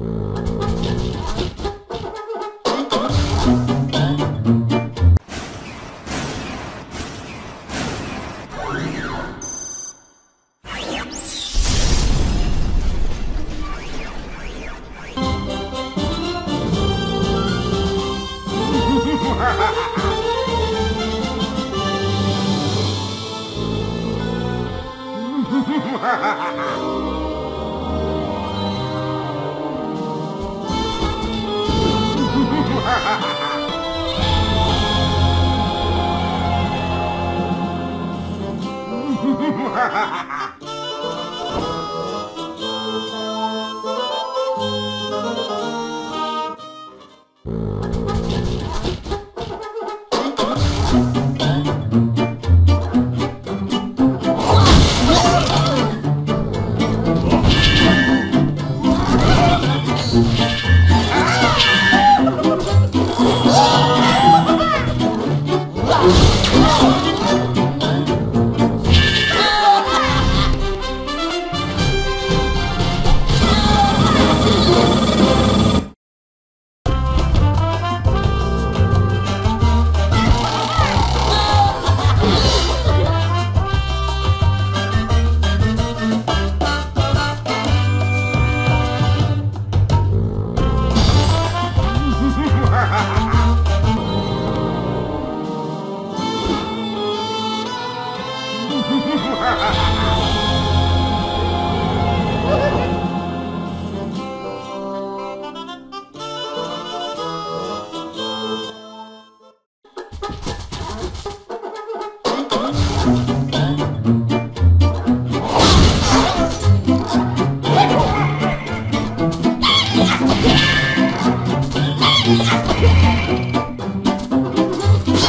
Oh! ha ha ha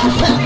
Oh,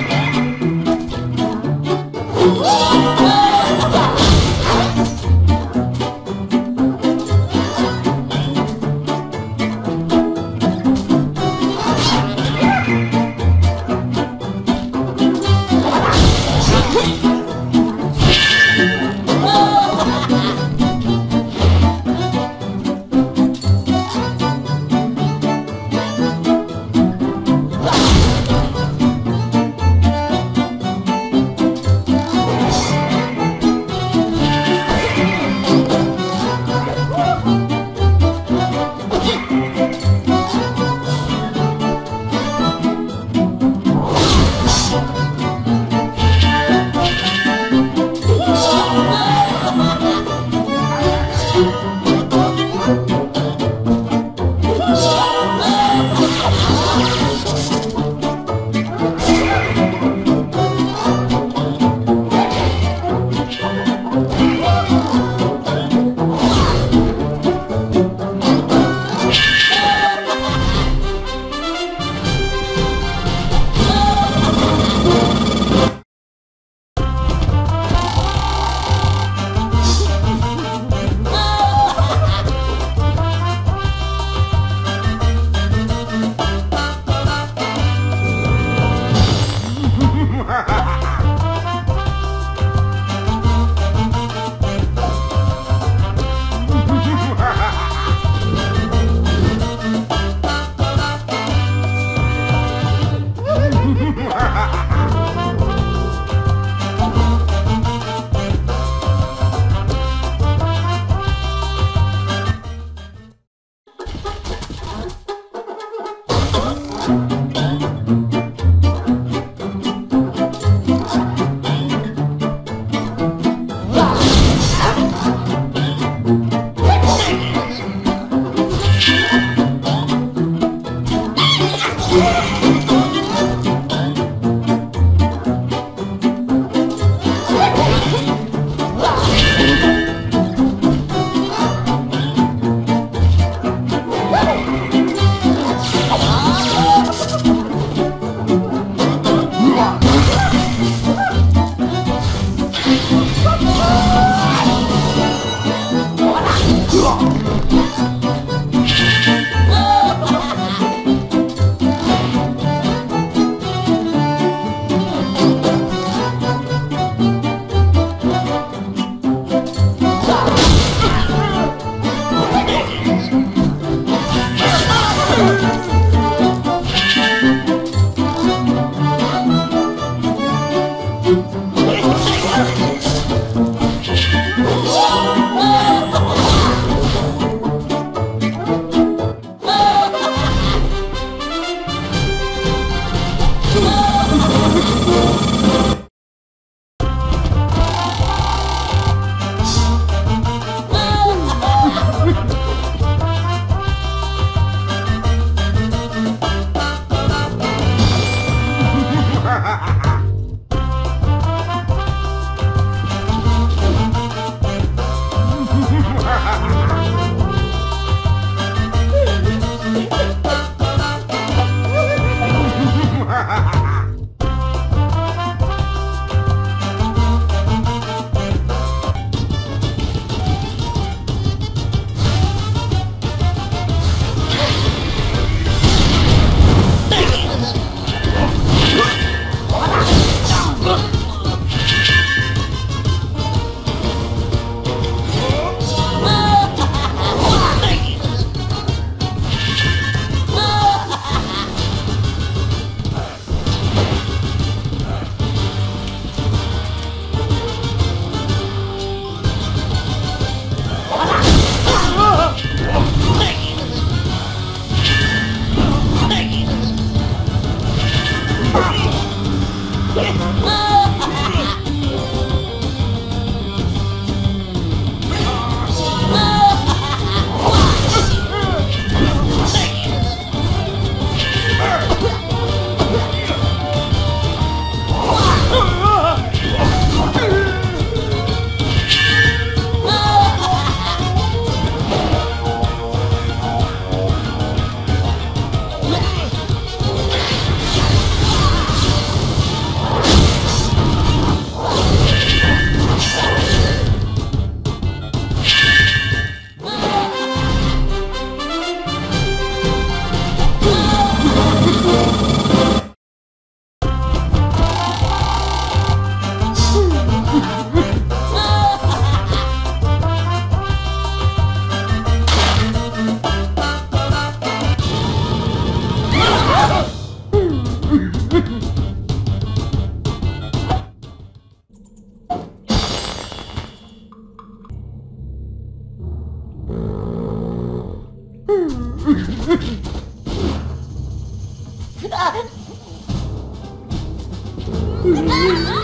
Ah!